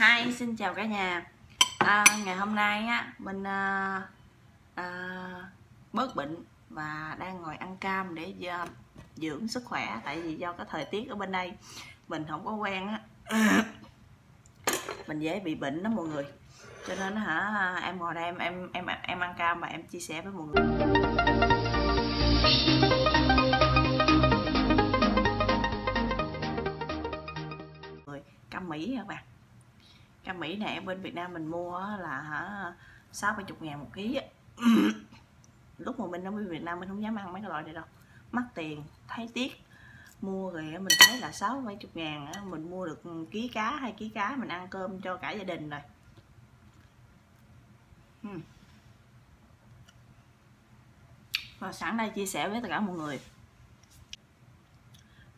Hi, xin chào cả nhà. À, Ngày hôm nay á, mình à, à, bớt bệnh và đang ngồi ăn cam để à, dưỡng sức khỏe. Tại vì do cái thời tiết ở bên đây mình không có quen á. Mình dễ bị bệnh đó mọi người. Cho nên hả em ngồi đây em em em em ăn cam và em chia sẻ với mọi người. Cam Mỹ các bạn? Cam Mỹ này ở bên Việt Nam mình mua là hả, sáu bảy chục ngàn một ký lúc mà mình ở bên Việt Nam mình không dám ăn mấy cái loại này đâu. Mắc tiền, thấy tiếc. Mua rồi mình thấy là sáu mấy chục ngàn mình mua được ký cá hay ký cá mình ăn cơm cho cả gia đình rồi. Hmm. Và sẵn đây chia sẻ với tất cả mọi người.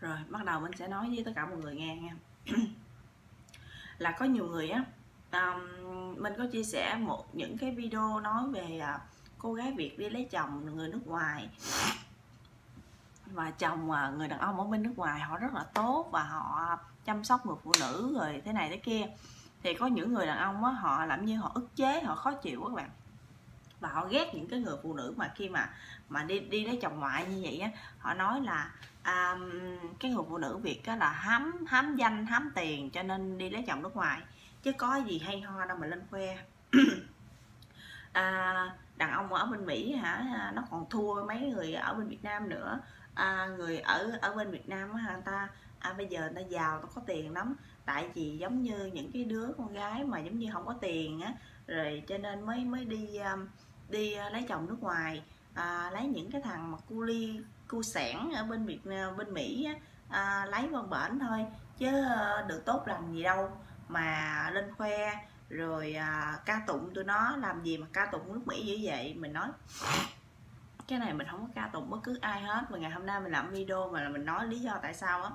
Rồi, bắt đầu mình sẽ nói với tất cả mọi người nghe nha. là có nhiều người á um, mình có chia sẻ một những cái video nói về uh, cô gái Việt đi lấy chồng người nước ngoài. Và chồng uh, người đàn ông ở bên nước ngoài họ rất là tốt và họ chăm sóc người phụ nữ rồi thế này thế kia. Thì có những người đàn ông á họ làm như họ ức chế họ khó chịu các bạn và họ ghét những cái người phụ nữ mà khi mà mà đi đi lấy chồng ngoại như vậy á họ nói là à, cái người phụ nữ việt á là hám hám danh hám tiền cho nên đi lấy chồng nước ngoài chứ có gì hay ho đâu mà lên khoe. À, đàn ông ở bên mỹ hả nó còn thua mấy người ở bên việt nam nữa. À, người ở ở bên việt nam á người ta à, bây giờ người ta giàu nó có tiền lắm tại vì giống như những cái đứa con gái mà giống như không có tiền á rồi cho nên mới mới đi um, đi à, lấy chồng nước ngoài à, lấy những cái thằng mà cu ly cu sản ở bên việt à, bên mỹ à, lấy con bển thôi chứ ờ, được tốt làm gì đâu. Mà lên khoe rồi à, ca tụng tụi nó làm gì mà ca tụng nước mỹ dữ vậy? Mình nói cái này mình không có ca tụng bất cứ ai hết mà ngày hôm nay mình làm video mà là mình nói lý do tại sao á.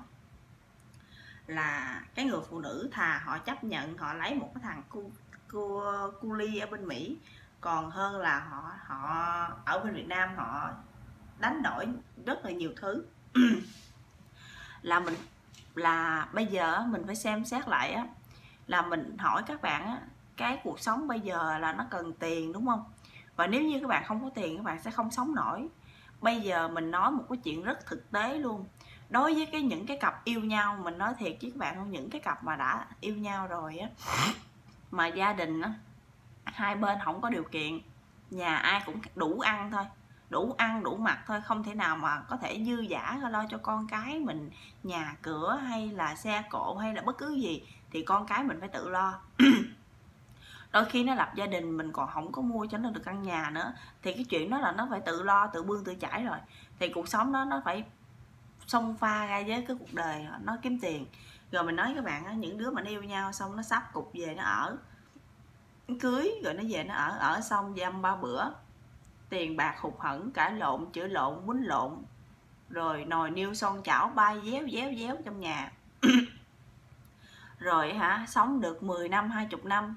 Là cái người phụ nữ thà họ chấp nhận họ lấy một cái thằng cu cu cu ly ở bên mỹ còn hơn là họ họ ở bên việt nam họ đánh đổi rất là nhiều thứ. Là mình, là bây giờ mình phải xem xét lại á, là mình hỏi các bạn á, cái cuộc sống bây giờ là nó cần tiền, đúng không? Và nếu như các bạn không có tiền, các bạn sẽ không sống nổi. Bây giờ mình nói một cái chuyện rất thực tế luôn. Đối với cái những cái cặp yêu nhau, mình nói thiệt chứ các bạn không những cái cặp mà đã yêu nhau rồi á, mà gia đình á hai bên không có điều kiện. Nhà ai cũng đủ ăn thôi. Đủ ăn, đủ mặc thôi. Không thể nào mà có thể dư giả lo cho con cái mình nhà cửa hay là xe cộ hay là bất cứ gì thì con cái mình phải tự lo. Đôi khi nó lập gia đình, mình còn không có mua cho nó được căn nhà nữa. Thì cái chuyện đó là nó phải tự lo, tự bươn, tự chải rồi. Thì cuộc sống đó, nó phải xông pha ra với cái cuộc đời, nó kiếm tiền. Rồi mình nói các bạn những đứa mà yêu nhau xong nó sắp cục về, nó ở cưới rồi nó về nó ở ở xong dăm ba bữa. Tiền bạc hụt hẫng cãi lộn chữa lộn quýnh lộn. Rồi nồi niêu son chảo bay déo déo déo trong nhà. Rồi hả sống được 10 năm 20 năm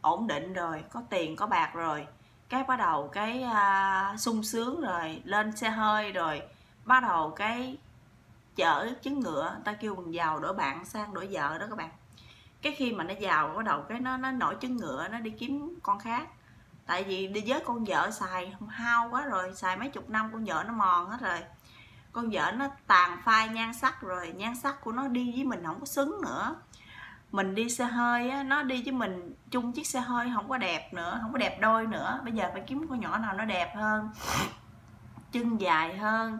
ổn định rồi có tiền có bạc rồi. Cái bắt đầu cái uh, sung sướng rồi lên xe hơi rồi bắt đầu cái chở trứng ngựa ta kêu bằng giàu đổi bạn sang đổi vợ đó các bạn cái khi mà nó giàu bắt đầu cái nó nó nổi trứng ngựa nó đi kiếm con khác. Tại vì đi với con vợ xài hao quá rồi xài mấy chục năm con vợ nó mòn hết rồi. Con vợ nó tàn phai nhan sắc rồi nhan sắc của nó đi với mình không có xứng nữa. Mình đi xe hơi á, nó đi với mình chung chiếc xe hơi không có đẹp nữa không có đẹp đôi nữa. Bây giờ phải kiếm con nhỏ nào nó đẹp hơn chân dài hơn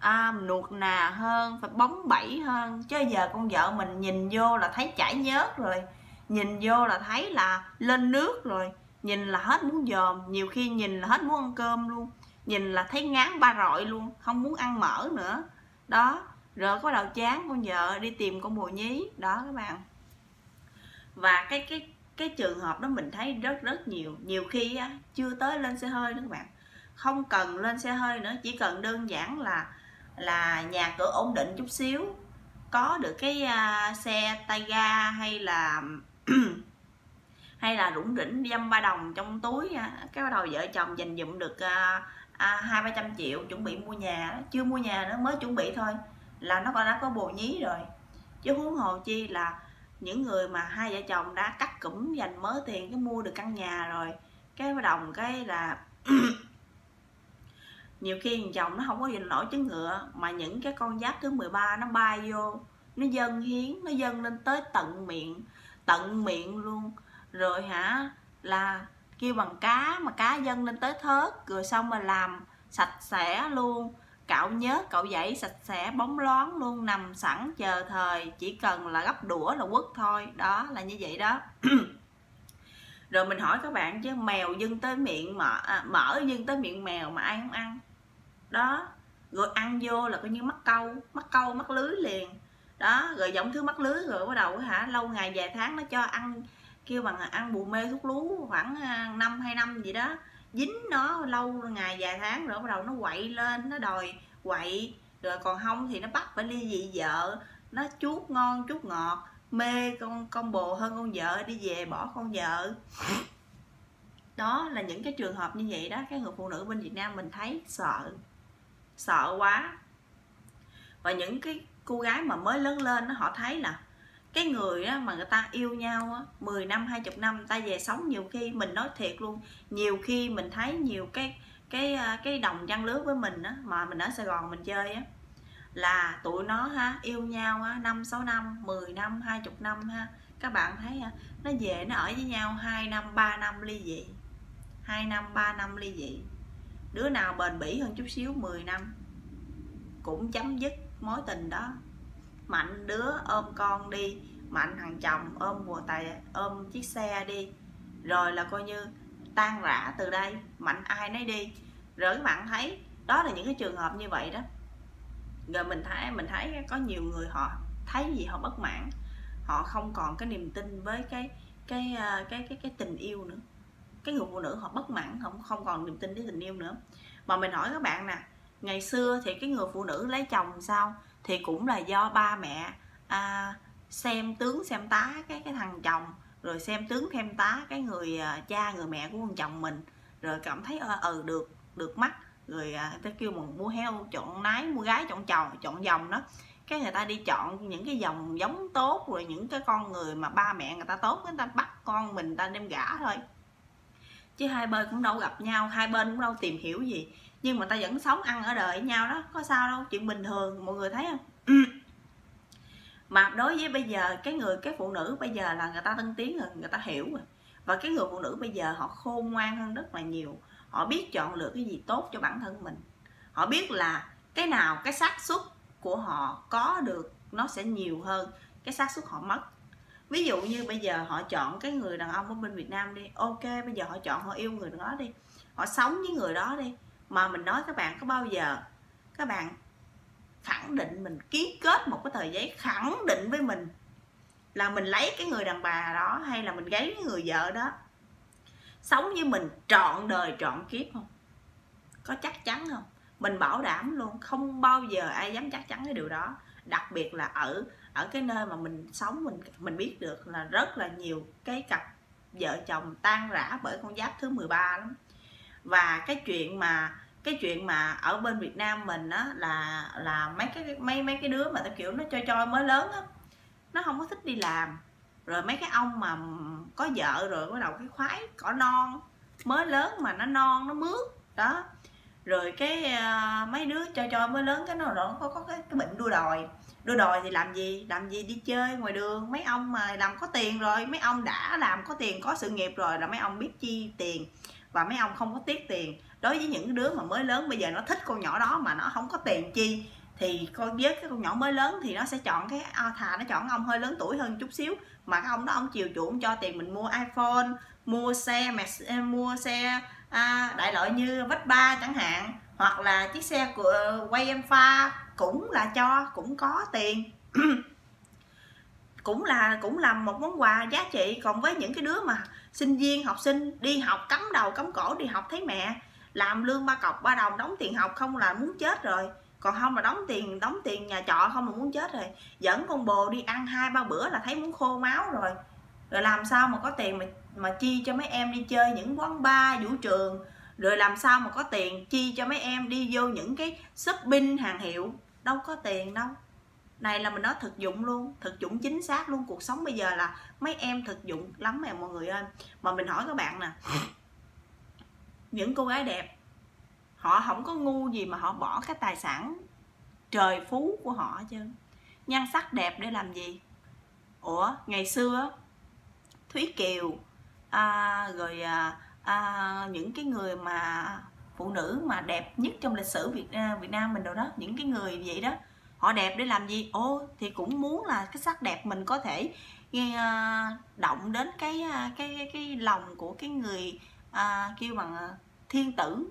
à, nuột nà hơn phải bóng bẩy hơn. Chứ giờ con vợ mình nhìn vô là thấy chảy nhớt rồi. Nhìn vô là thấy là lên nước rồi. Nhìn là hết muốn dòm. Nhiều khi nhìn là hết muốn ăn cơm luôn. Nhìn là thấy ngán ba rọi luôn. Không muốn ăn mỡ nữa. Đó. Rồi có đầu chán con vợ đi tìm con bồ nhí. Đó các bạn. Và cái cái cái trường hợp đó mình thấy rất rất nhiều. Nhiều khi á, chưa tới lên xe hơi nữa các bạn. Không cần lên xe hơi nữa. Chỉ cần đơn giản là là nhà cửa ổn định chút xíu. Có được cái uh, xe tay ga hay là hay là rủng rỉnh dăm ba đồng trong túi à, cái bắt đầu vợ chồng dành dụm được à, hai ba trăm triệu chuẩn bị mua nhà chưa mua nhà nữa mới chuẩn bị thôi là nó còn đã có bồ nhí rồi. Chứ huống hồ chi là những người mà hai vợ chồng đã cắt cụm dành mớ tiền cái mua được căn nhà rồi cái bắt đầu cái là nhiều khi chồng nó không có gì nổi trứng ngựa mà những cái con giáp thứ 13 nó bay vô nó dâng hiến nó dâng lên tới tận miệng tận miệng luôn. Rồi hả là kêu bằng cá mà cá dâng lên tới thớt rồi xong mà làm sạch sẽ luôn. Cạo nhớt cạo dãy sạch sẽ bóng loáng luôn nằm sẵn chờ thời chỉ cần là gấp đũa là quất thôi. Đó là như vậy đó. Rồi mình hỏi các bạn chứ mèo dưng tới miệng mở à, mở dưng tới miệng mèo mà ai không ăn? Đó, rồi ăn vô là coi như mắc câu mắc câu, mắc lưới liền. Đó, rồi giống thứ mắc lưới rồi bắt đầu hả, lâu ngày vài tháng nó cho ăn, kêu bằng ăn bù mê thuốc lú khoảng à, năm, hai năm gì đó. Dính nó lâu ngày vài tháng rồi bắt đầu nó quậy lên, nó đòi quậy. Rồi còn không thì nó bắt phải ly dị vợ. Nó chuốt ngon, chuốt ngọt, mê con con bồ hơn con vợ, đi về bỏ con vợ. Đó là những cái trường hợp như vậy đó, cái người phụ nữ bên Việt Nam mình thấy sợ sợ quá. Và những cái cô gái mà mới lớn lên họ thấy là cái người đó mà người ta yêu nhau á 10 năm 20 năm ta về sống nhiều khi mình nói thiệt luôn, nhiều khi mình thấy nhiều cái cái ờ, cái đồng trang lứa với mình á, mà mình ở Sài Gòn mình chơi á, là tụi nó ha, yêu nhau á, năm, sáu năm 10 năm 20 năm ha, các bạn thấy ha, nó về nó ở với nhau 2 năm 3 năm ly dị 2 năm 3 năm ly dị đứa nào bền bỉ hơn chút xíu 10 năm. Cũng chấm dứt mối tình đó. Mạnh đứa ôm con đi. Mạnh thằng chồng ôm mùa tài ôm chiếc xe đi. Rồi là coi như tan rã từ đây. Mạnh ai nấy đi. Rồi các bạn thấy, đó là những cái trường hợp như vậy đó. Rồi mình thấy mình thấy có nhiều người họ thấy gì, họ bất mãn. Họ không còn cái niềm tin với cái cái cái cái cái cái tình yêu nữa cái người phụ nữ họ bất mãn không không còn niềm tin đến tình yêu nữa. Mà mình hỏi các bạn nè ngày xưa thì cái người phụ nữ lấy chồng sao? Thì cũng là do ba mẹ à, xem tướng xem tá cái cái thằng chồng rồi xem tướng thêm tá cái người à, cha người mẹ của con chồng mình rồi cảm thấy ờ ừ, được được mắt rồi à, ta kêu mà mua heo chọn nái mua gái chọn chồng chọn dòng đó. Cái người ta đi chọn những cái dòng giống tốt rồi những cái con người mà ba mẹ người ta tốt người ta bắt con mình ta đem gả thôi chứ hai bên cũng đâu gặp nhau, hai bên cũng đâu tìm hiểu gì. Nhưng mà ta vẫn sống ăn ở đời với nhau đó, có sao đâu, chuyện bình thường, mọi người thấy không? Ừ. Mà đối với bây giờ, cái người, cái phụ nữ bây giờ là người ta tân tiến rồi, người ta hiểu rồi. Và cái người phụ nữ bây giờ họ khôn ngoan hơn rất là nhiều. Họ biết chọn lựa cái gì tốt cho bản thân mình. Họ biết là cái nào, cái xác suất của họ có được nó sẽ nhiều hơn, cái xác suất họ mất ví dụ như bây giờ họ chọn cái người đàn ông ở bên Việt Nam đi, ok, bây giờ họ chọn, họ yêu người đó đi, họ sống với người đó đi. Mà mình nói các bạn có bao giờ các bạn khẳng định mình ký kết một cái tờ giấy khẳng định với mình là mình lấy cái người đàn bà đó hay là mình gáy cái người vợ đó? Sống với mình trọn đời, trọn kiếp không? Có chắc chắn không? Mình bảo đảm luôn, không bao giờ ai dám chắc chắn cái điều đó. Đặc biệt là ở ở cái nơi mà mình sống mình mình biết được là rất là nhiều cái cặp vợ chồng tan rã bởi con giáp thứ 13 lắm. Và cái chuyện mà cái chuyện mà ở bên Việt Nam mình á là là mấy cái mấy mấy cái đứa mà tao kiểu nó cho cho mới lớn á nó không có thích đi làm. Rồi mấy cái ông mà có vợ rồi bắt đầu cái khoái cỏ non mới lớn mà nó non nó mướt đó. Rồi cái uh, mấy đứa cho cho mới lớn cái nó nó có có cái, cái bệnh đua đòi đưa đòi thì làm gì? Làm gì đi chơi ngoài đường? Mấy ông mà làm có tiền rồi mấy ông đã làm có tiền có sự nghiệp rồi là mấy ông biết chi tiền và mấy ông không có tiếc tiền. Đối với những đứa mà mới lớn bây giờ nó thích con nhỏ đó mà nó không có tiền chi thì con với cái con nhỏ mới lớn thì nó sẽ chọn cái à, thà nó chọn ông hơi lớn tuổi hơn chút xíu. Mà cái ông đó ông chiều chuộng cho tiền mình mua iphone mua xe mà mua xe à, đại loại như vách ba chẳng hạn hoặc là chiếc xe của quay em pha cũng là cho, cũng có tiền. Cũng là cũng là một món quà giá trị. Còn với những cái đứa mà sinh viên, học sinh đi học, cắm đầu, cắm cổ, đi học thấy mẹ làm lương ba cọc, ba đồng, đóng tiền học không là muốn chết rồi. Còn không mà đóng tiền đóng tiền nhà trọ không là muốn chết rồi. Dẫn con bồ đi ăn hai, ba bữa là thấy muốn khô máu rồi. Rồi làm sao mà có tiền mà mà chi cho mấy em đi chơi những quán bar, vũ trường? Rồi làm sao mà có tiền chi cho mấy em đi vô những cái shopping hàng hiệu? Đâu có tiền đâu. Này là mình nói thực dụng luôn thực dụng chính xác luôn. Cuộc sống bây giờ là mấy em thực dụng lắm mà mọi người ơi. Mà mình hỏi các bạn nè. Những cô gái đẹp họ không có ngu gì mà họ bỏ cái tài sản trời phú của họ chứ nhan sắc đẹp để làm gì? Ủa ngày xưa thúy kiều à, rồi à, à, những cái người mà phụ nữ mà đẹp nhất trong lịch sử Việt Việt Nam mình đâu đó những cái người vậy đó họ đẹp để làm gì? Ô thì cũng muốn là cái sắc đẹp mình có thể ờ, động đến cái ờ, cái cái, cái lòng của cái người à, kêu bằng thiên tử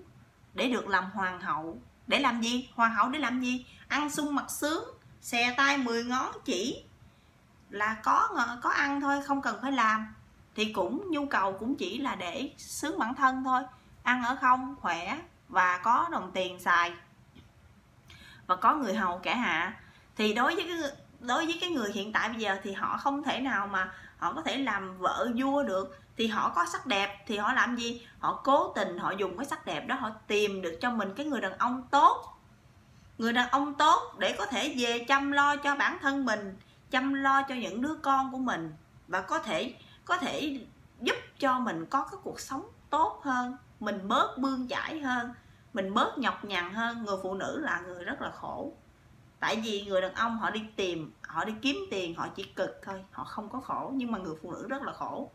để được làm hoàng hậu. Để làm gì? Hoàng hậu để làm gì? Ăn sung mặc sướng xè tay 10 ngón chỉ là có có ăn thôi không cần phải làm. Thì cũng nhu cầu cũng chỉ là để sướng bản thân thôi ăn ở không, khỏe và có đồng tiền xài. Và có người hầu kẻ hạ. Thì đối với cái đối với cái người hiện tại bây giờ thì họ không thể nào mà họ có thể làm vợ vua được. Thì họ có sắc đẹp, thì họ làm gì? Họ cố tình họ dùng cái sắc đẹp đó họ tìm được cho mình cái người đàn ông tốt. Người đàn ông tốt để có thể về chăm lo cho bản thân mình, chăm lo cho những đứa con của mình và có thể có thể giúp cho mình có cái cuộc sống tốt hơn mình bớt bươn chải hơn mình bớt nhọc nhằn hơn. Người phụ nữ là người rất là khổ. Tại vì người đàn ông họ đi tìm họ đi kiếm tiền họ chỉ cực thôi họ không có khổ. Nhưng mà người phụ nữ rất là khổ.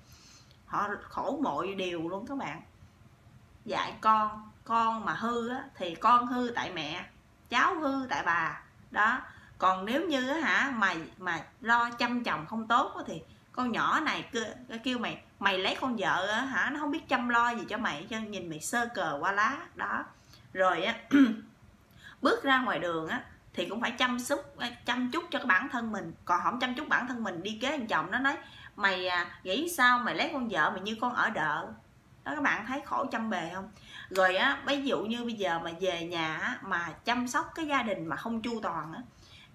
Họ khổ mọi điều luôn các bạn. Dạy con con mà hư á, thì con hư tại mẹ cháu hư tại bà. Đó. Còn nếu như á, hả mà mà lo chăm chồng không tốt á, thì con nhỏ này kêu mày mày lấy con vợ á, hả? Nó không biết chăm lo gì cho mày cho nhìn mày sơ cờ qua lá đó. Rồi á bước ra ngoài đường á thì cũng phải chăm sóc chăm chút cho cái bản thân mình. Còn không chăm chút bản thân mình đi kế anh chồng nó nói mày à, nghĩ sao mày lấy con vợ mày như con ở đợ? Đó các bạn thấy khổ chăm bề không? Rồi á ví dụ như bây giờ mà về nhà á, mà chăm sóc cái gia đình mà không chu toàn á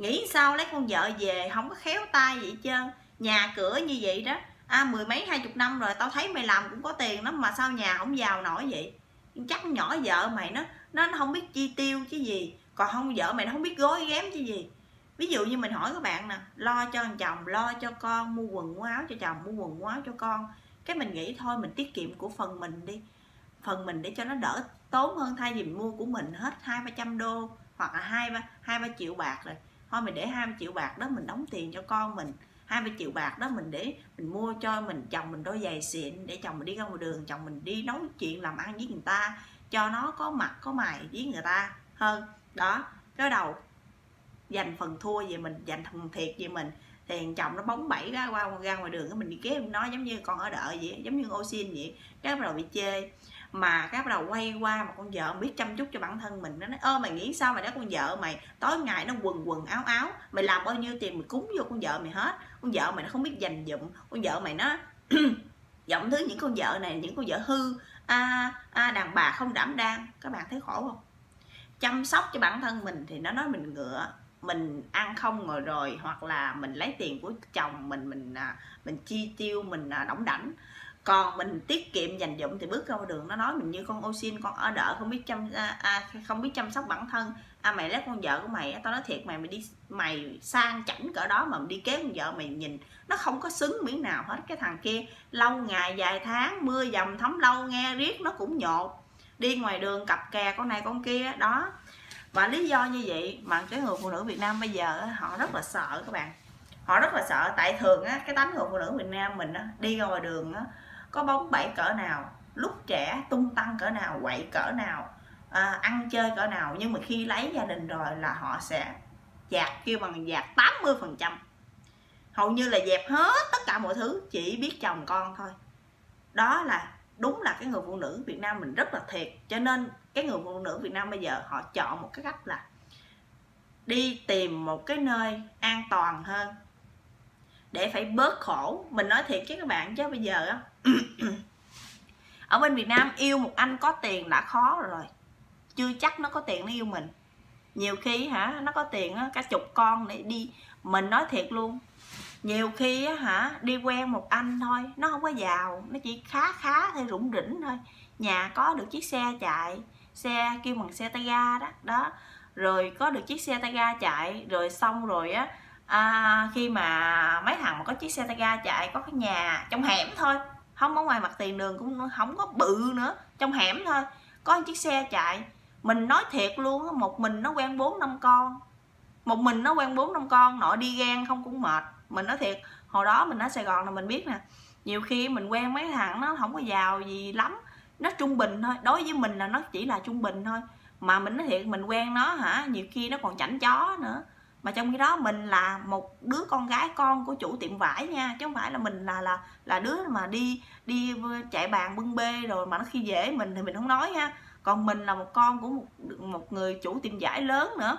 nghĩ sao lấy con vợ về không có khéo tay vậy trơn nhà cửa như vậy đó à, mười mấy hai chục năm rồi tao thấy mày làm cũng có tiền lắm mà sao nhà không giàu nổi vậy? Chắc nhỏ vợ mày nó nó không biết chi tiêu chứ gì. Còn không vợ mày nó không biết gói ghém chứ gì. Ví dụ như mình hỏi các bạn nè lo cho thằng chồng lo cho con mua quần mua áo cho chồng mua quần mua áo cho con. Cái mình nghĩ thôi mình tiết kiệm của phần mình đi. Phần mình để cho nó đỡ tốn hơn thay vì mình mua của mình hết hai ba trăm đô hoặc là hai ba hai ba triệu bạc rồi. Thôi mình để hai triệu bạc đó mình đóng tiền cho con mình hai mươi triệu bạc đó mình để, mình mua cho mình, chồng mình đôi giày xịn, để chồng mình đi ra ngoài đường, chồng mình đi nói chuyện, làm ăn với người ta, cho nó có mặt, có mày với người ta hơn. Đó, cái đầu dành phần thua về mình, dành phần thiệt về mình, thì chồng nó bóng bẩy ra qua, ra ngoài đường mình đi kế nó giống như con ở đợi vậy, giống như ô xin vậy, cái bắt đầu bị chê mà cái bắt đầu quay qua mà con vợ biết chăm chút cho bản thân mình nó nói ơ mày nghĩ sao mày đó con vợ mày tối ngày nó quần quần áo áo mày làm bao nhiêu tiền mày cúng vô con vợ mày hết? Con vợ mày nó không biết dành dụm con vợ mày nó giọng thứ những con vợ này những con vợ hư a à, đàn bà không đảm đang. Các bạn thấy khổ không? Chăm sóc cho bản thân mình thì nó nói mình ngựa mình ăn không ngồi rồi hoặc là mình lấy tiền của chồng mình mình à, mình chi tiêu mình à, đóng đảnh còn mình tiết kiệm dành dụm thì bước ra ngoài đường nó nói mình như con ô xin con ở đợi không biết chăm à, à, không biết chăm sóc bản thân. À mày lấy con vợ của mày tao nói thiệt mày mày đi mày sang chảnh cỡ đó mà mày đi kế con vợ mày nhìn nó không có xứng miếng nào hết. Cái thằng kia lâu ngày vài tháng mưa dầm thấm lâu nghe riết nó cũng nhột. Đi ngoài đường cặp kè con này con kia đó. Và lý do như vậy mà cái người phụ nữ Việt Nam bây giờ họ rất là sợ các bạn. Họ rất là sợ tại thường á cái tánh người phụ nữ Việt Nam mình á đi ra ngoài đường á có bóng bẩy cỡ nào lúc trẻ tung tăng cỡ nào quậy cỡ nào à, ăn chơi cỡ nào nhưng mà khi lấy gia đình rồi là họ sẽ dạt kêu bằng dạt 80 phần trăm. Hầu như là dẹp hết tất cả mọi thứ chỉ biết chồng con thôi. Đó là đúng là cái người phụ nữ Việt Nam mình rất là thiệt cho nên cái người phụ nữ Việt Nam bây giờ họ chọn một cái cách là đi tìm một cái nơi an toàn hơn để phải bớt khổ. Mình nói thiệt với các bạn chứ bây giờ á ở bên Việt Nam yêu một anh có tiền đã khó rồi. Chưa chắc nó có tiền nó yêu mình. Nhiều khi hả nó có tiền á cả chục con để đi. Mình nói thiệt luôn nhiều khi á hả đi quen một anh thôi nó không có giàu nó chỉ khá khá thôi rủng rỉnh thôi. Nhà có được chiếc xe chạy xe kêu bằng xe tay ga đó đó. Rồi có được chiếc xe tay ga chạy rồi xong rồi á à, khi mà mấy thằng mà có chiếc xe tay ga chạy có cái nhà trong hẻm thôi không ở ngoài mặt tiền đường cũng không có bự nữa, trong hẻm thôi. Có một chiếc xe chạy, mình nói thiệt luôn một mình nó quen bốn năm con. Một mình nó quen bốn năm con, nội đi gan không cũng mệt. Mình nói thiệt, hồi đó mình ở sài gòn là mình biết nè, nhiều khi mình quen mấy thằng nó không có giàu gì lắm, nó trung bình thôi. Đối với mình là nó chỉ là trung bình thôi. Mà mình nói thiệt, mình quen nó hả, nhiều khi nó còn chảnh chó nữa mà trong khi đó mình là một đứa con gái con của chủ tiệm vải nha chứ không phải là mình là là là đứa mà đi đi chạy bàn bưng bê rồi mà nó khi dễ mình thì mình không nói ha. Còn mình là một con của một, một người chủ tiệm vải lớn nữa.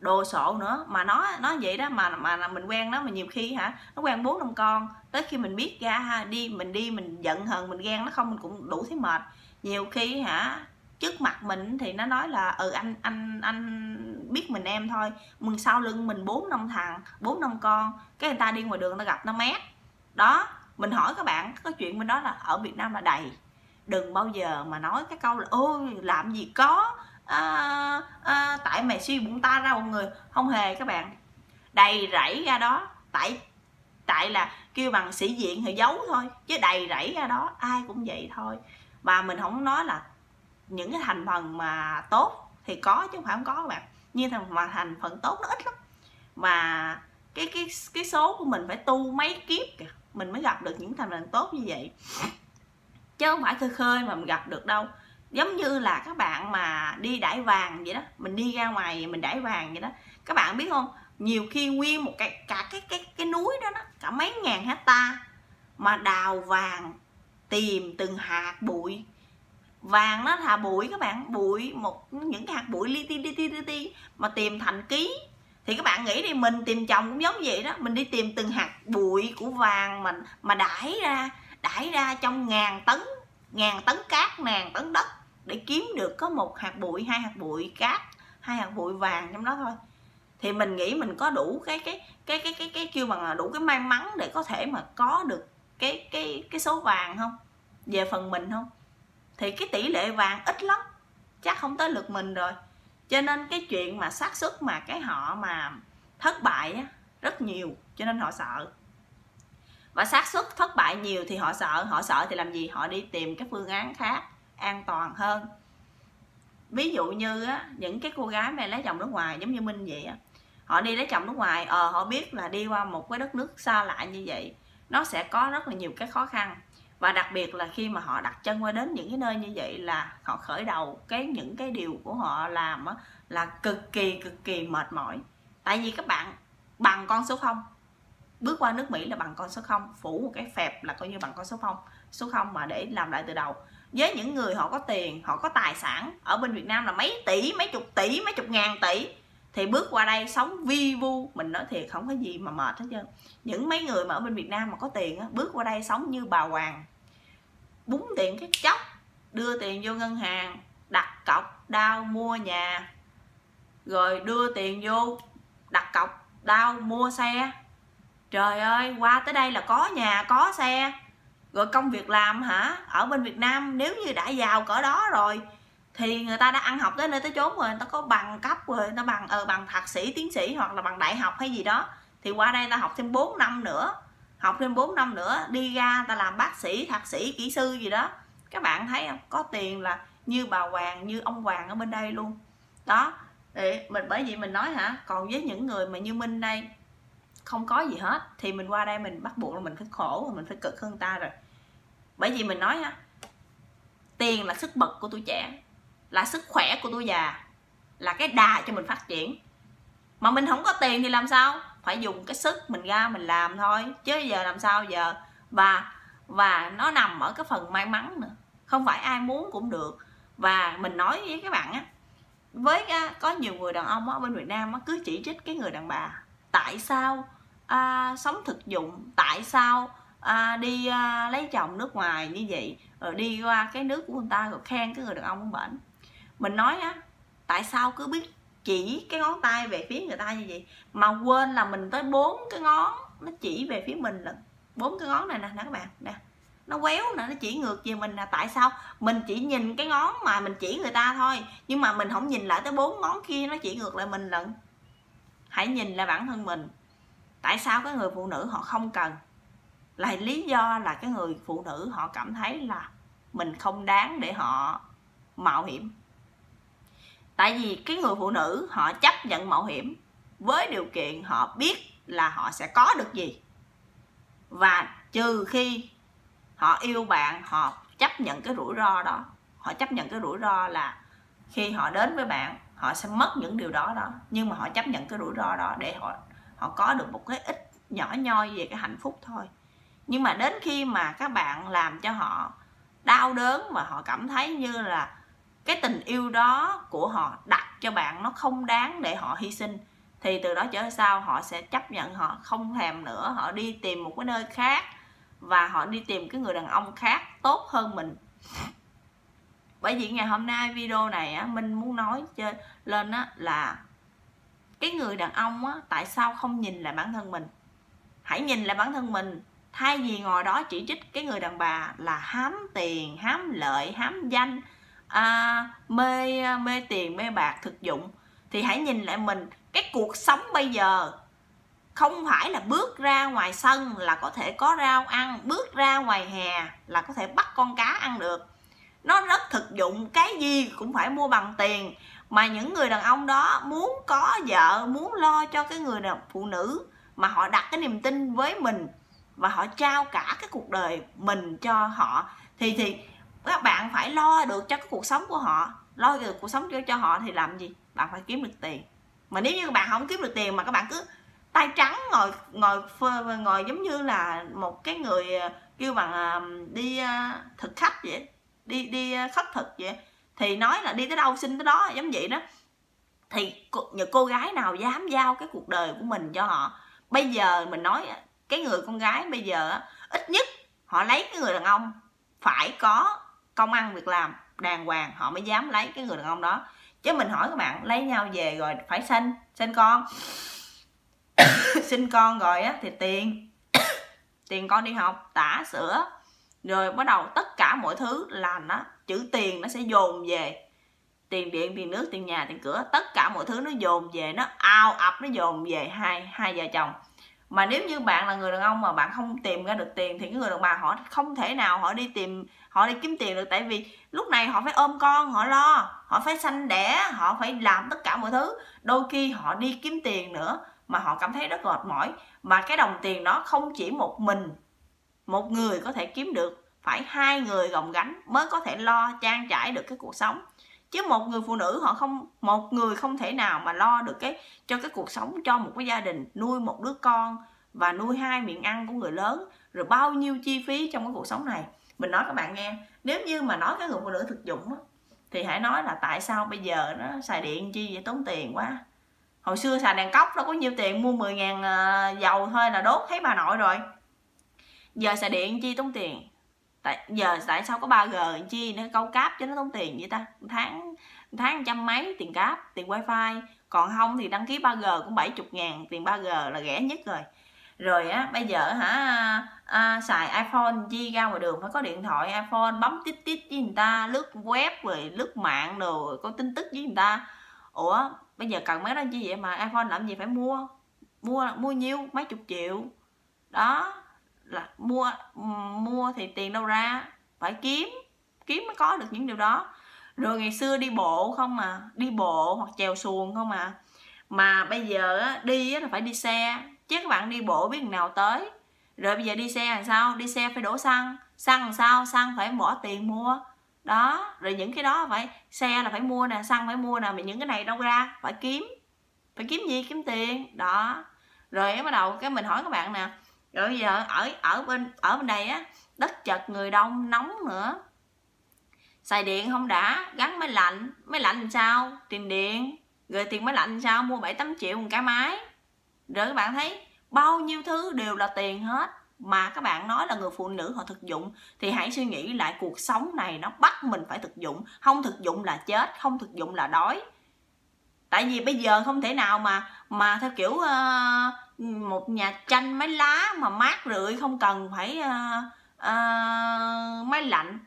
Đồ sộ nữa. Mà nó nó vậy đó mà mà mình quen nó mà nhiều khi hả nó quen bốn năm con. Tới khi mình biết ra ha đi mình đi mình giận hờn mình ghen nó không mình cũng đủ thấy mệt. Nhiều khi hả trước mặt mình thì nó nói là ừ anh anh anh biết mình em thôi mừng sau lưng mình bốn năm thằng bốn năm con cái người ta đi ngoài đường ta gặp nó mét đó mình hỏi các bạn có chuyện bên đó là ở việt nam là đầy. Đừng bao giờ mà nói cái câu là ôi làm gì có à, à, tại mày suy bụng ta ra một người. Không hề các bạn. Đầy rẫy ra đó. Tại tại là kêu bằng sĩ diện thì giấu thôi chứ đầy rẫy ra đó ai cũng vậy thôi. Và mình không nói là những cái thành phần mà tốt thì có chứ không phải không có các bạn. Nhưng mà thành phần tốt nó ít lắm. Mà cái cái cái số của mình phải tu mấy kiếp kìa. Mình mới gặp được những thành phần tốt như vậy. Chứ không phải khơi khơi mà mình gặp được đâu. Giống như là các bạn mà đi đải vàng vậy đó. Mình đi ra ngoài mình đải vàng vậy đó. Các bạn biết không? Nhiều khi nguyên một cái cả cái cái cái núi đó, đó cả mấy ngàn hecta mà đào vàng tìm từng hạt bụi vàng nó là bụi các bạn, bụi, một những cái hạt bụi li ti li ti li ti mà tìm thành ký. Thì các bạn nghĩ đi, mình tìm chồng cũng giống vậy đó, mình đi tìm từng hạt bụi của vàng mình mà đãi ra đãi ra trong ngàn tấn ngàn tấn cát, ngàn tấn đất để kiếm được có một hạt bụi, hai hạt bụi cát, hai hạt bụi vàng trong đó thôi. Thì mình nghĩ mình có đủ cái cái cái cái cái cái kêu bằng là đủ cái may mắn để có thể mà có được cái cái cái số vàng không? Về phần mình không? Thì cái tỷ lệ vàng ít lắm chắc không tới lượt mình rồi. Cho nên cái chuyện mà xác suất mà cái họ mà thất bại á, rất nhiều cho nên họ sợ. Và xác suất thất bại nhiều thì họ sợ họ sợ thì làm gì? Họ đi tìm cái phương án khác an toàn hơn. Ví dụ như á, những cái cô gái mà lấy chồng nước ngoài giống như minh vậy á họ đi lấy chồng nước ngoài ờ họ biết là đi qua một cái đất nước xa lạ như vậy nó sẽ có rất là nhiều cái khó khăn và đặc biệt là khi mà họ đặt chân qua đến những cái nơi như vậy là họ khởi đầu cái những cái điều của họ làm á, là cực kỳ cực kỳ mệt mỏi. Tại vì các bạn bằng con số 0 bước qua nước Mỹ là bằng con số 0 phủ một cái phẹp là coi như bằng con số 0 số 0 mà để làm lại từ đầu. Với những người họ có tiền họ có tài sản ở bên Việt Nam là mấy tỷ mấy chục tỷ mấy chục ngàn tỷ thì bước qua đây sống vi vu. Mình nói thiệt không có gì mà mệt hết trơn. Những mấy người mà ở bên Việt Nam mà có tiền á, bước qua đây sống như bà hoàng búng tiền cái chốc, đưa tiền vô ngân hàng, đặt cọc, đau mua nhà. Rồi đưa tiền vô, đặt cọc, đau mua xe. Trời ơi, qua tới đây là có nhà, có xe. Rồi công việc làm hả? Ở bên việt nam, nếu như đã giàu cỡ đó rồi, thì người ta đã ăn học tới nơi tới chốn rồi. Người ta có bằng cấp rồi nó bằng ờ bằng thạc sĩ, tiến sĩ hoặc là bằng đại học hay gì đó. Thì qua đây ta học thêm 4 năm nữa học thêm 4 năm nữa, đi ra ta làm bác sĩ, thạc sĩ, kỹ sư gì đó. Các bạn thấy không? Có tiền là như bà hoàng, như ông hoàng ở bên đây luôn. Đó, thì mình, bởi vì mình nói hả? Còn với những người mà như minh đây, không có gì hết, thì mình qua đây mình bắt buộc là mình phải khổ và mình phải cực hơn ta rồi. Bởi vì mình nói ha tiền là sức bật của tuổi trẻ, là sức khỏe của tuổi già, là cái đà cho mình phát triển. Mà mình không có tiền thì làm sao? Phải dùng cái sức mình ra mình làm thôi. Chứ giờ làm sao giờ và và nó nằm ở cái phần may mắn nữa. Không phải ai muốn cũng được. Và mình nói với các bạn á với có nhiều người đàn ông ở bên Việt Nam á, cứ chỉ trích cái người đàn bà tại sao à, sống thực dụng? Tại sao à, đi à, lấy chồng nước ngoài như vậy? Rồi đi qua cái nước của người ta rồi khen cái người đàn ông bệnh mình nói á tại sao cứ biết chỉ cái ngón tay về phía người ta như vậy. Mà quên là mình tới bốn cái ngón, nó chỉ về phía mình là bốn cái ngón này nè nè các bạn, nè. Nó quéo nè, nó chỉ ngược về mình là tại sao? Mình chỉ nhìn cái ngón mà mình chỉ người ta thôi, nhưng mà mình không nhìn lại tới bốn ngón kia, nó chỉ ngược lại mình lận. Hãy nhìn lại bản thân mình. Tại sao cái người phụ nữ họ không cần? Là lý do là cái người phụ nữ họ cảm thấy là mình không đáng để họ mạo hiểm tại vì cái người phụ nữ họ chấp nhận mạo hiểm với điều kiện họ biết là họ sẽ có được gì. Và trừ khi họ yêu bạn, họ chấp nhận cái rủi ro đó, họ chấp nhận cái rủi ro là khi họ đến với bạn, họ sẽ mất những điều đó đó. Nhưng mà họ chấp nhận cái rủi ro đó để họ họ có được một cái ít nhỏ nhoi về cái hạnh phúc thôi. Nhưng mà đến khi mà các bạn làm cho họ đau đớn và họ cảm thấy như là cái tình yêu đó của họ đặt cho bạn nó không đáng để họ hy sinh, thì từ đó trở sau họ sẽ chấp nhận họ không thèm nữa, họ đi tìm một cái nơi khác và họ đi tìm cái người đàn ông khác tốt hơn mình. Bởi vì ngày hôm nay video này á, minh muốn nói chơi lên á là cái người đàn ông á, tại sao không nhìn lại bản thân mình? Hãy nhìn lại bản thân mình, thay vì ngồi đó chỉ trích cái người đàn bà là hám tiền, hám lợi, hám danh à, mê à, mê tiền mê bạc thực dụng. Thì hãy nhìn lại mình. Cái cuộc sống bây giờ không phải là bước ra ngoài sân là có thể có rau ăn bước ra ngoài hè là có thể bắt con cá ăn được. Nó rất thực dụng cái gì cũng phải mua bằng tiền. Mà những người đàn ông đó muốn có vợ muốn lo cho cái người đàn phụ nữ mà họ đặt cái niềm tin với mình và họ trao cả cái cuộc đời mình cho họ thì thì các bạn phải lo được cho cái cuộc sống của họ. Lo được cuộc sống cho, cho họ thì làm gì? Bạn phải kiếm được tiền. Mà nếu như các bạn không kiếm được tiền mà các bạn cứ tay trắng ngồi ngồi ngồi giống như là một cái người à, kêu bằng à, đi à, thực khách vậy đi đi khất thực vậy thì nói là đi tới đâu xin tới đó giống vậy đó. Thì những cô gái nào dám giao cái cuộc đời của mình cho họ. Bây giờ mình nói cái người con gái bây giờ ít nhất họ lấy cái người đàn ông phải có công ăn việc làm, đàng hoàng, họ mới dám lấy cái người đàn ông đó. Chứ mình hỏi các bạn, lấy nhau về rồi phải sinh sinh con. Sinh con rồi á, thì tiền tiền con đi học, tả sữa rồi bắt đầu tất cả mọi thứ là nó, chữ tiền nó sẽ dồn về. Tiền điện, tiền nước, tiền nhà, tiền cửa, tất cả mọi thứ nó dồn về, nó ao ập, nó dồn về hai hai vợ chồng mà nếu như bạn là người đàn ông mà bạn không tìm ra được tiền thì cái người đàn bà họ không thể nào họ đi tìm, họ đi kiếm tiền được. Tại vì lúc này họ phải ôm con, họ lo, họ phải sanh đẻ, họ phải làm tất cả mọi thứ. Đôi khi họ đi kiếm tiền nữa mà họ cảm thấy rất mệt mỏi. Mà cái đồng tiền đó không chỉ một mình, một người có thể kiếm được, phải hai người gồng gánh mới có thể lo trang trải được cái cuộc sống chứ một người phụ nữ họ không một người không thể nào mà lo được cái cho cái cuộc sống cho một cái gia đình nuôi một đứa con và nuôi hai miệng ăn của người lớn rồi bao nhiêu chi phí trong cái cuộc sống này. Mình nói các bạn nghe nếu như mà nói cái người phụ nữ thực dụng á, thì hãy nói là tại sao bây giờ nó xài điện chi vậy tốn tiền quá. Hồi xưa xài đèn cốc nó có nhiêu tiền mua 10 ngàn ờ, dầu thôi là đốt thấy bà nội rồi. Giờ xài điện chi tốn tiền tại giờ tại sao có 3G chi? Nó câu cáp cho nó tốn tiền vậy ta? Tháng tháng trăm mấy tiền cáp tiền wifi. Còn không thì đăng ký 3G cũng 70 ngàn tiền 3G là rẻ nhất rồi. Rồi á bây giờ hả à, xài iPhone chi ra ngoài đường phải có điện thoại iPhone bấm tít tít với người ta lướt web rồi lướt mạng đồ có tin tức với người ta. Ủa bây giờ cần mấy đó chi vậy mà? iPhone làm gì phải mua? Mua mua nhiêu? Mấy chục triệu? Đó là mua mua thì tiền đâu ra, phải kiếm kiếm mới có được những điều đó. Rồi ngày xưa đi bộ không mà đi bộ hoặc chèo xuồng không mà mà bây giờ đi là phải đi xe, chứ các bạn đi bộ biết nào tới. Rồi bây giờ đi xe làm sao? Đi xe phải đổ xăng xăng làm sao? Xăng phải bỏ tiền mua. Đó, rồi những cái đó phải, xe là phải mua nè, xăng phải mua nè, mà những cái này đâu ra, phải kiếm. Phải kiếm gì? Kiếm tiền. Đó. Rồi bắt đầu cái mình hỏi các bạn nè rồi giờ ở ở bên ở bên đây á đất chật người đông nóng nữa. Xài điện không đã gắn máy lạnh. Máy lạnh làm sao? Tiền điện. Rồi tiền máy lạnh làm sao? Mua bảy tám triệu một cái máy. Rồi các bạn thấy bao nhiêu thứ đều là tiền hết. Mà các bạn nói là người phụ nữ họ thực dụng thì hãy suy nghĩ lại cuộc sống này nó bắt mình phải thực dụng. Không thực dụng là chết không thực dụng là đói. Tại vì bây giờ không thể nào mà mà theo kiểu uh, một nhà chanh máy lá mà mát rượi không cần phải uh, uh, máy lạnh.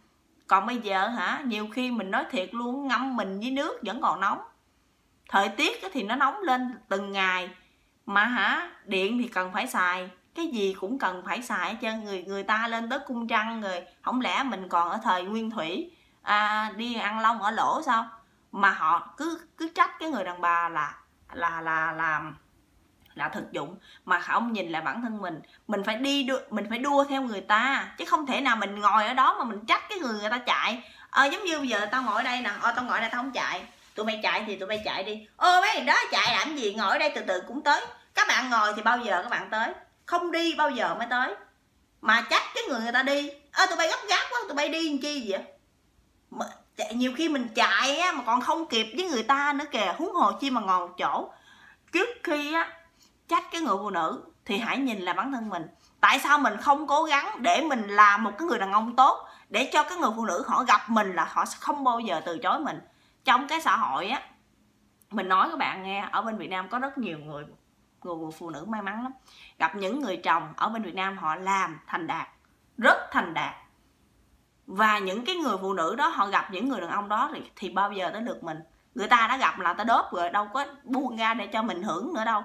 Còn bây giờ hả nhiều khi mình nói thiệt luôn ngâm mình với nước vẫn còn nóng. Thời tiết thì nó nóng lên từng ngày mà hả điện thì cần phải xài cái gì cũng cần phải xài cho người người ta lên tới cung trăng rồi không lẽ mình còn ở thời nguyên thủy à, đi ăn lông ở lỗ sao? Mà họ cứ cứ trách cái người đàn bà là là là làm là thực dụng. Mà không nhìn lại bản thân mình mình phải đi đua, mình phải đua theo người ta. Chứ không thể nào mình ngồi ở đó mà mình trách cái người người ta chạy. À, giống như bây giờ tao ngồi ở đây nè. Ờ tao ngồi ở đây tao không chạy. Tụi mày chạy thì tụi mày chạy đi. Ô mấy đó chạy làm gì? Ngồi ở đây từ từ cũng tới. Các bạn ngồi thì bao giờ các bạn tới? Không đi bao giờ mới tới. Mà trách cái người người ta đi. Ơ tụi bay gấp gáp quá. Tụi bay đi làm chi vậy? Mà, nhiều khi mình chạy á, mà còn không kịp với người ta nữa kìa. Huống hồ chi mà ngồi một chỗ. Trước khi á trách cái người phụ nữ thì hãy nhìn là bản thân mình. Tại sao mình không cố gắng để mình làm một cái người đàn ông tốt để cho cái người phụ nữ họ gặp mình là họ sẽ không bao giờ từ chối mình? Trong cái xã hội á mình nói các bạn nghe ở bên Việt Nam có rất nhiều người người, người phụ nữ may mắn lắm. Gặp những người chồng ở bên Việt Nam họ làm thành đạt rất thành đạt. Và những cái người phụ nữ đó họ gặp những người đàn ông đó thì, thì bao giờ tới được mình. Người ta đã gặp là ta đớp rồi đâu có buông ra để cho mình hưởng nữa đâu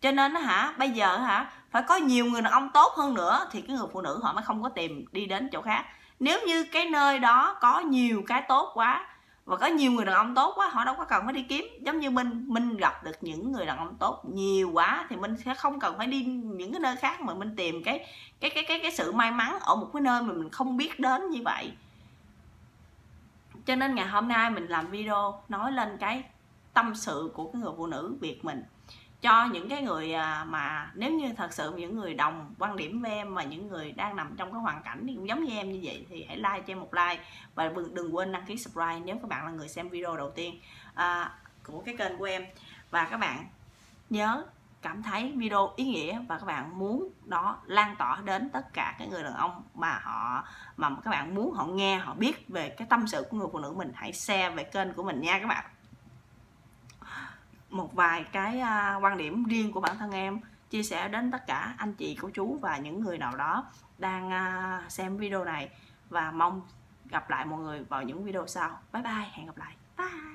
cho nên hả, bây giờ hả, phải có nhiều người đàn ông tốt hơn nữa thì cái người phụ nữ họ mới không có tìm đi đến chỗ khác. Nếu như cái nơi đó có nhiều cái tốt quá và có nhiều người đàn ông tốt quá, họ đâu có cần phải đi kiếm. Giống như mình mình gặp được những người đàn ông tốt nhiều quá thì mình sẽ không cần phải đi những cái nơi khác mà mình tìm cái cái cái cái cái sự may mắn ở một cái nơi mà mình không biết đến như vậy. Cho nên ngày hôm nay mình làm video nói lên cái tâm sự của cái người phụ nữ việt mình cho những cái người à, mà nếu như thật sự những người đồng quan điểm với em mà những người đang nằm trong cái hoàn cảnh cũng giống như em như vậy thì hãy like cho em một like và đừng quên đăng ký subscribe nếu các bạn là người xem video đầu tiên à, của cái kênh của em. Và các bạn nhớ cảm thấy video ý nghĩa và các bạn muốn đó lan tỏa đến tất cả cái người đàn ông mà họ mà các bạn muốn họ nghe họ biết về cái tâm sự của người phụ nữ mình hãy share về kênh của mình nha các bạn một vài cái à, quan điểm riêng của bản thân em, chia sẻ đến tất cả anh chị, cô chú và những người nào đó đang à, xem video này. Và mong gặp lại mọi người vào những video sau. Bye bye, hẹn gặp lại. Bye.